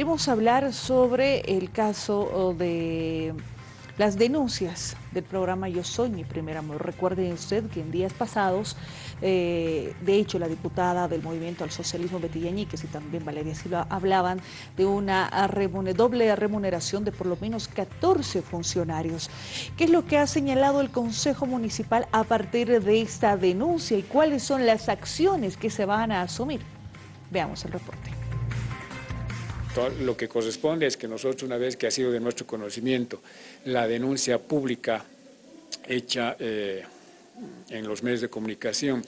Queremos hablar sobre el caso de las denuncias del programa Yo Soy Mi Primer Amor. Recuerde usted que en días pasados, eh, de hecho, la diputada del Movimiento al Socialismo, Betty y también Valeria Silva, hablaban de una doble remuneración de por lo menos 14 funcionarios. ¿Qué es lo que ha señalado el Consejo Municipal a partir de esta denuncia y cuáles son las acciones que se van a asumir? Veamos el reporte lo que corresponde es que nosotros, una vez que ha sido de nuestro conocimiento la denuncia pública hecha eh, en los medios de comunicación,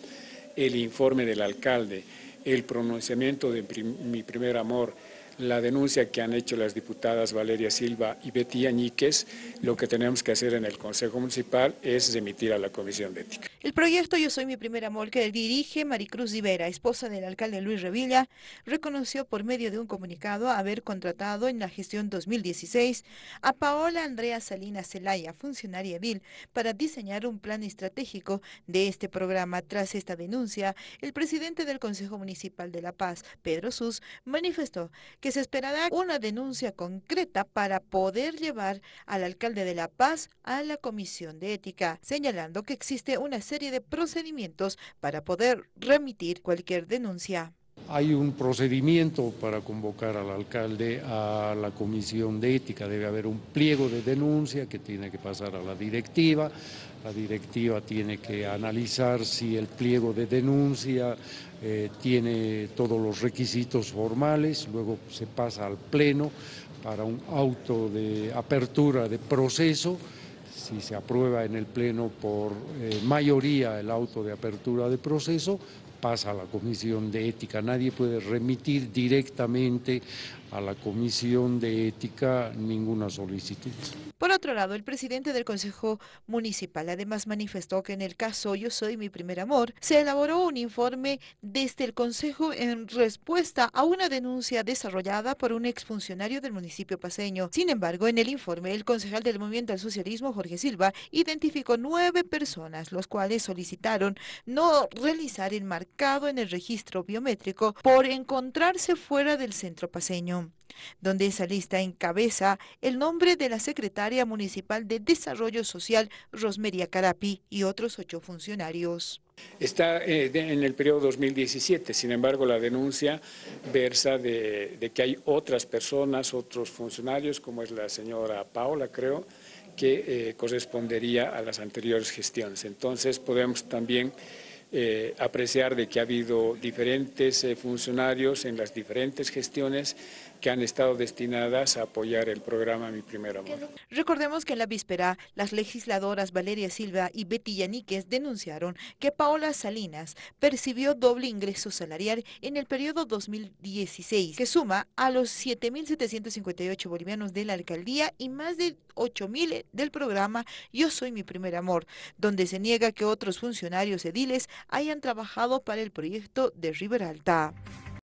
el informe del alcalde, el pronunciamiento de mi primer amor, la denuncia que han hecho las diputadas Valeria Silva y Betty Añíquez, lo que tenemos que hacer en el Consejo Municipal es remitir a la Comisión de Ética. El proyecto Yo Soy Mi Primer Amor, que dirige Maricruz Rivera, esposa del alcalde Luis Revilla, reconoció por medio de un comunicado haber contratado en la gestión 2016 a Paola Andrea Salinas Celaya, funcionaria vil, para diseñar un plan estratégico de este programa. Tras esta denuncia, el presidente del Consejo Municipal de La Paz, Pedro Sus, manifestó que se esperará una denuncia concreta para poder llevar al alcalde de La Paz a la Comisión de Ética, señalando que existe una serie de procedimientos para poder remitir cualquier denuncia. Hay un procedimiento para convocar al alcalde a la comisión de ética, debe haber un pliego de denuncia que tiene que pasar a la directiva, la directiva tiene que analizar si el pliego de denuncia eh, tiene todos los requisitos formales, luego se pasa al pleno para un auto de apertura de proceso, si se aprueba en el pleno por eh, mayoría el auto de apertura de proceso, pasa a la comisión de ética. Nadie puede remitir directamente a la comisión de ética ninguna solicitud. Por otro lado, el presidente del Consejo Municipal además manifestó que en el caso Yo Soy Mi Primer Amor, se elaboró un informe desde el Consejo en respuesta a una denuncia desarrollada por un exfuncionario del municipio paseño. Sin embargo, en el informe, el concejal del Movimiento al Socialismo, Jorge Silva, identificó nueve personas, los cuales solicitaron no realizar el marcado en el registro biométrico por encontrarse fuera del centro paseño donde esa lista encabeza el nombre de la secretaria municipal de Desarrollo Social, Rosmeria Carapi, y otros ocho funcionarios. Está eh, en el periodo 2017, sin embargo la denuncia versa de, que hay otras personas, otros funcionarios, como es la señora Paola, creo, que eh, correspondería a las anteriores gestiones. Entonces podemos también eh, apreciar de que ha habido diferentes funcionarios en las diferentes gestiones que han estado destinadas a apoyar el programa Mi Primer Amor. Recordemos que en la víspera, las legisladoras Valeria Silva y Betty Yaníquez denunciaron que Paola Salinas percibió doble ingreso salarial en el periodo 2016, que suma a los 7.758 bolivianos de la alcaldía y más de 8.000 del programa Yo Soy Mi Primer Amor, donde se niega que otros funcionarios ediles hayan trabajado para el proyecto de Riberalta. Alta.